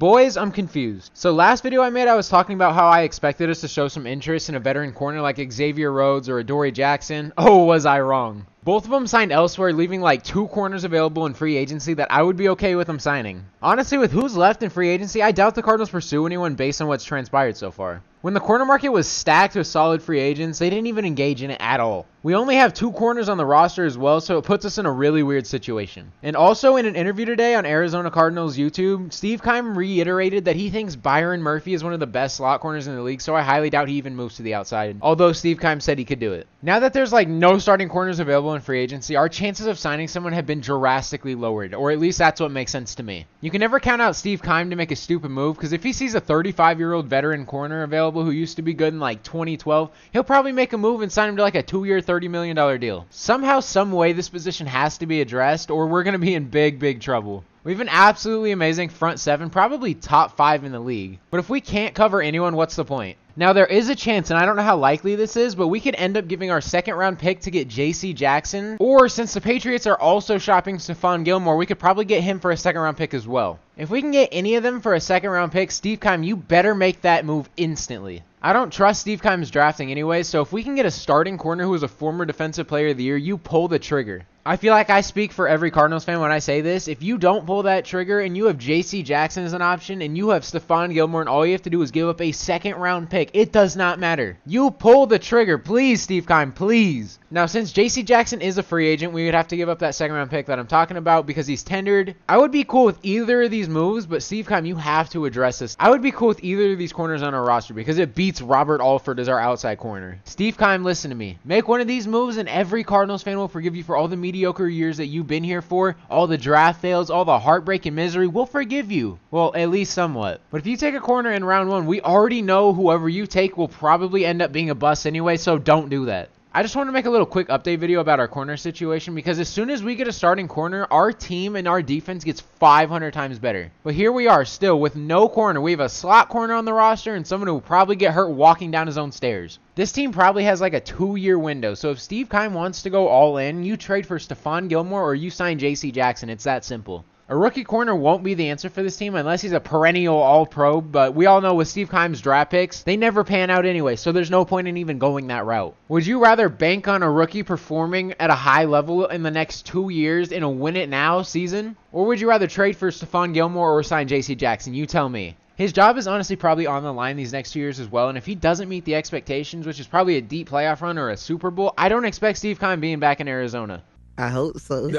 Boys, I'm confused. So last video I made, I was talking about how I expected us to show some interest in a veteran corner like Xavier Rhodes or Adoree Jackson. Oh, was I wrong. Both of them signed elsewhere, leaving like two corners available in free agency that I would be okay with them signing. Honestly, with who's left in free agency, I doubt the Cardinals pursue anyone based on what's transpired so far. When the corner market was stacked with solid free agents, they didn't even engage in it at all. We only have two corners on the roster as well, so it puts us in a really weird situation. And also, in an interview today on Arizona Cardinals YouTube, Steve Keim reiterated that he thinks Byron Murphy is one of the best slot corners in the league, so I highly doubt he even moves to the outside. Although Steve Keim said he could do it. Now that there's like no starting corners available in free agency, our chances of signing someone have been drastically lowered, or at least that's what makes sense to me. You can never count out Steve Keim to make a stupid move, because if he sees a 35 year old veteran corner available who used to be good in like 2012, he'll probably make a move and sign him to like a two year, $30 million deal. Somehow, some way, this position has to be addressed, or we're going to be in big, big trouble. We have an absolutely amazing front seven, probably top five in the league. But if we can't cover anyone, what's the point? Now, there is a chance, and I don't know how likely this is, but we could end up giving our second round pick to get J.C. Jackson. Or since the Patriots are also shopping Stephon Gilmore, we could probably get him for a second round pick as well. If we can get any of them for a second round pick, Steve Keim, you better make that move instantly. I don't trust Steve Keim's drafting anyway, so if we can get a starting corner who is a former defensive player of the year, you pull the trigger. I feel like I speak for every Cardinals fan when I say this. If you don't pull that trigger and you have J.C. Jackson as an option and you have Stephon Gilmore and all you have to do is give up a second round pick, it does not matter. You pull the trigger, please, Steve Keim, please. Now, since J.C. Jackson is a free agent, we would have to give up that second round pick that I'm talking about because he's tendered. I would be cool with either of these moves, but Steve Keim, you have to address this. I would be cool with either of these corners on our roster because it beats Robert Alford as our outside corner. Steve Keim, listen to me. Make one of these moves and every Cardinals fan will forgive you for all the mediocre years that you've been here for, all the draft fails, all the heartbreak and misery, we'll forgive you. Well, at least somewhat. But if you take a corner in round one, we already know whoever you take will probably end up being a bust anyway, so don't do that. I just want to make a little quick update video about our corner situation because as soon as we get a starting corner, our team and our defense gets 500 times better. But here we are still with no corner. We have a slot corner on the roster and someone who will probably get hurt walking down his own stairs. This team probably has like a two-year window. So if Steve Keim wants to go all in, you trade for Stephon Gilmore or you sign J.C. Jackson. It's that simple. A rookie corner won't be the answer for this team unless he's a perennial all-pro, but we all know with Steve Keim's draft picks, they never pan out anyway, so there's no point in even going that route. Would you rather bank on a rookie performing at a high level in the next two years in a win-it-now season? Or would you rather trade for Stephon Gilmore or sign J.C. Jackson? You tell me. His job is honestly probably on the line these next two years as well, and if he doesn't meet the expectations, which is probably a deep playoff run or a Super Bowl, I don't expect Steve Keim being back in Arizona. I hope so.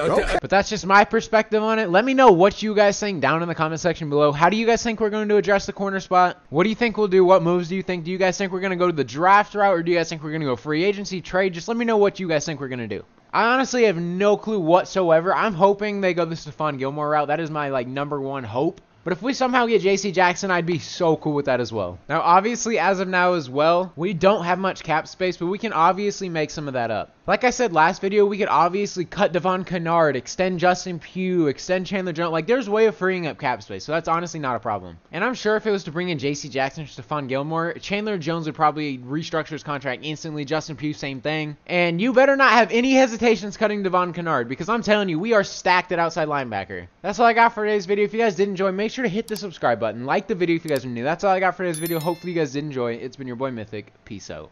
But that's just my perspective on it. Let me know what you guys think down in the comment section below. How do you guys think we're going to address the corner spot? What do you think we'll do? What moves do you think? Do you guys think we're going to go to the draft route or do you guys think we're going to go free agency trade? Just let me know what you guys think we're going to do. I honestly have no clue whatsoever. I'm hoping they go the Stephon Gilmore route. That is my like number one hope. But if we somehow get JC Jackson, I'd be so cool with that as well. Now, obviously, as of now as well, we don't have much cap space, but we can obviously make some of that up. Like I said last video, we could obviously cut Devon Kennard, extend Justin Pugh, extend Chandler Jones. Like, there's a way of freeing up cap space, so that's honestly not a problem. And I'm sure if it was to bring in J.C. Jackson or Stephon Gilmore, Chandler Jones would probably restructure his contract instantly. Justin Pugh, same thing. And you better not have any hesitations cutting Devon Kennard, because I'm telling you, we are stacked at outside linebacker. That's all I got for today's video. If you guys did enjoy, make sure to hit the subscribe button. Like the video if you guys are new. That's all I got for today's video. Hopefully you guys did enjoy. It's been your boy Mythic. Peace out.